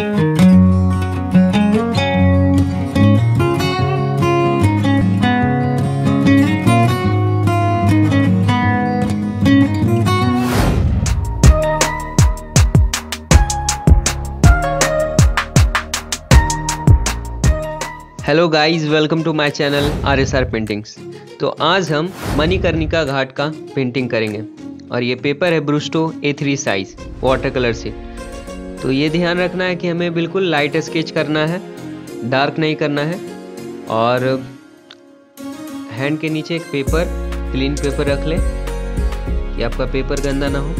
Hello guys welcome to my channel R S R paintings तो आज हम मणिकर्णिका घाट का पेंटिंग करेंगे। और ये पेपर है Brustro A three size water colour से। तो ये ध्यान रखना है कि हमें बिल्कुल लाइट स्केच करना है डार्क नहीं करना है और हैंड के नीचे एक पेपर क्लीन पेपर रख लें कि आपका पेपर गंदा ना हो।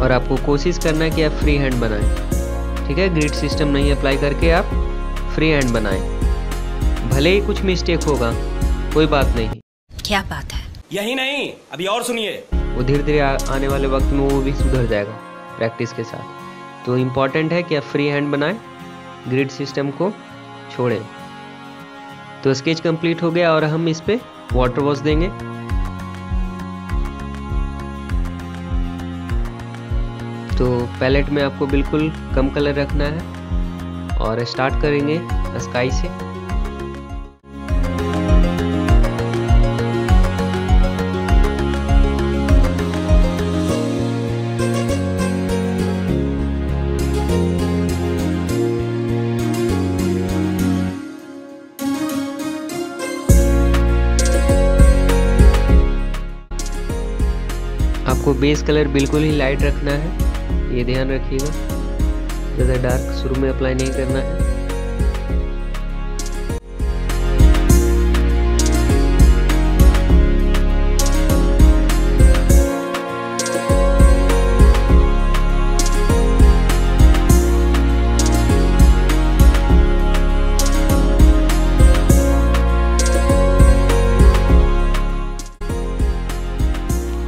और आपको कोशिश करना है कि आप फ्री हैंड बनाएँ। ठीक है? ग्रिड सिस्टम नहीं अप्लाई करके आप फ्री हैंड बनाएँ। भले ही कुछ मिस्टेक होगा कोई बात नहीं। क्या बात है? यही नहीं अभी और सुनिए। वो धीरे धीरे आने वाले वक्त में वो भी सुधर जाएगा प्रैक्टिस के साथ। तो इंपॉर्टेंट है कि आप फ्री हैंड बनाएँ ग्रिड सिस्टम को छोड़ें। तो स्केच कंप्लीट हो गया और हम इस पर वाटर वॉश देंगे। तो पैलेट में आपको बिल्कुल कम कलर रखना है। और स्टार्ट करेंगे स्काई से। आपको बेस कलर बिल्कुल ही लाइट रखना है। ये ध्यान रखिएगा। ज़्यादा डार्क शुरू में अप्लाई नहीं करना है।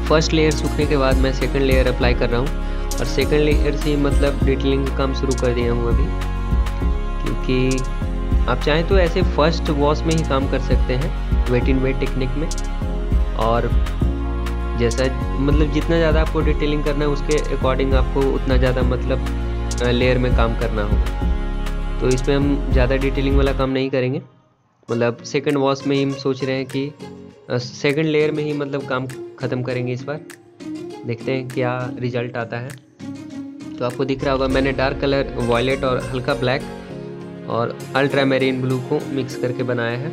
फ़र्स्ट लेयर सूखने के बाद मैं सेकंड लेयर अप्लाई कर रहा हूँ। और सेकेंड लेयर से मतलब डिटेलिंग का काम शुरू कर दिया हूँ अभी। क्योंकि आप चाहें तो ऐसे फ़र्स्ट वॉश में ही काम कर सकते हैं वेट इन वेट टेक्निक में। और जैसा मतलब जितना ज़्यादा आपको डिटेलिंग करना है, उसके अकॉर्डिंग आपको उतना ज़्यादा मतलब लेयर में काम करना होगा। तो इसमें हम ज़्यादा डिटेलिंग वाला काम नहीं करेंगे। मतलब सेकंड वॉश में ही हम सोच रहे हैं कि सेकंड लेयर में ही मतलब काम ख़त्म करेंगे इस बार। देखते हैं क्या रिज़ल्ट आता है। तो आपको दिख रहा होगा मैंने डार्क कलर, वॉयलेट और हल्का ब्लैक और अल्ट्रा मेरीन ब्लू को मिक्स करके बनाया है।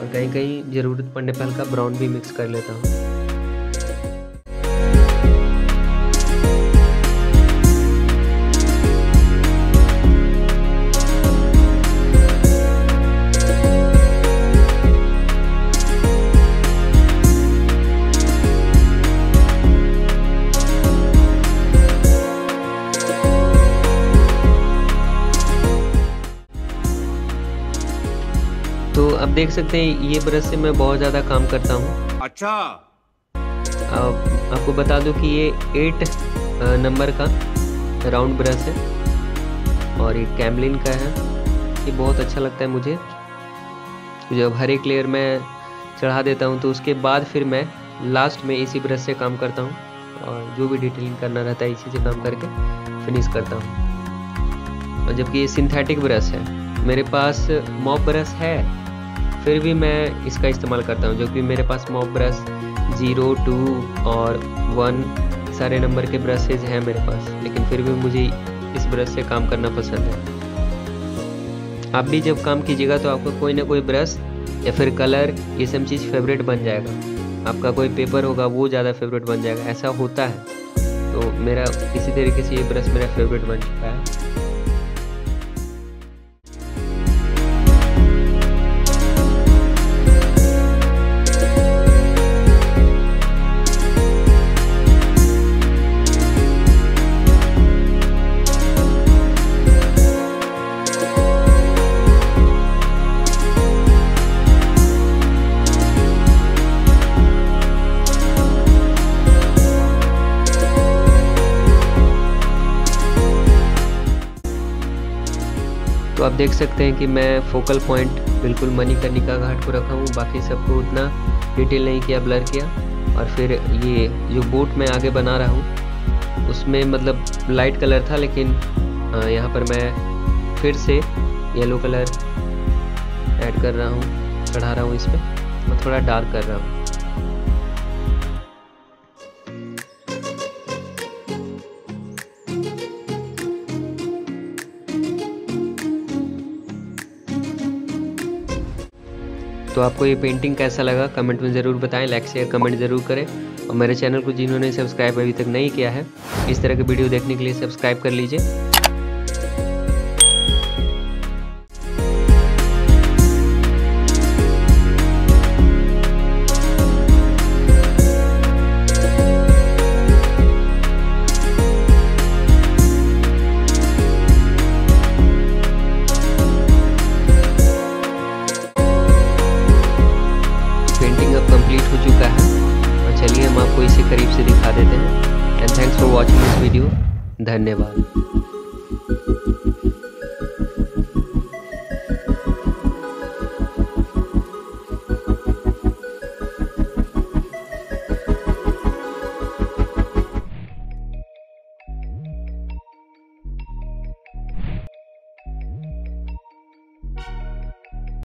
और कहीं कहीं ज़रूरत पड़ने पर हल्का ब्राउन भी मिक्स कर लेता हूँ। अब देख सकते हैं ये ब्रश से मैं बहुत ज़्यादा काम करता हूँ। अच्छा। अब आपको बता दूँ कि ये एट नंबर का राउंड ब्रश है और ये कैमलिन का है। ये बहुत अच्छा लगता है मुझे। जब हर एक लेयर में चढ़ा देता हूँ तो उसके बाद फिर मैं लास्ट में इसी ब्रश से काम करता हूँ और जो भी डिटेलिंग करना रहता है इसी से काम करके फिनिश करता हूँ। और जबकि ये सिंथेटिक ब्रश है मेरे पास मॉप ब्रश है फिर भी मैं इसका इस्तेमाल करता हूँ, जो कि मेरे पास मॉप ब्रश ज़ीरो टू और वन सारे नंबर के ब्रशेज हैं मेरे पास, लेकिन फिर भी मुझे इस ब्रश से काम करना पसंद है। आप भी जब काम कीजिएगा तो आपको कोई ना कोई ब्रश या फिर कलर ये सब चीज़ फेवरेट बन जाएगा। आपका कोई पेपर होगा, वो ज़्यादा फेवरेट बन जाएगा, ऐसा होता है। तो मेरा इसी तरीके से ये ब्रश मेरा फेवरेट बन चुका है। तो आप देख सकते हैं कि मैं फोकल पॉइंट बिल्कुल मणिकर्णिका घाट को रखा हूँ। बाकी सबको उतना डिटेल नहीं किया ब्लर किया। और फिर ये जो बोट मैं आगे बना रहा हूँ, उसमें मतलब लाइट कलर था, लेकिन यहाँ पर मैं फिर से येलो कलर ऐड कर रहा हूँ, चढ़ा रहा हूँ इसमें मैं थोड़ा डार्क कर रहा हूँ। तो आपको ये पेंटिंग कैसा लगा? कमेंट में ज़रूर बताएँ लाइक शेयर कमेंट ज़रूर करें। और मेरे चैनल को जिन्होंने सब्सक्राइब अभी तक नहीं किया है, इस तरह के वीडियो देखने के लिए सब्सक्राइब कर लीजिए। करीब से दिखा देते हैं। And thanks for watching this video धन्यवाद।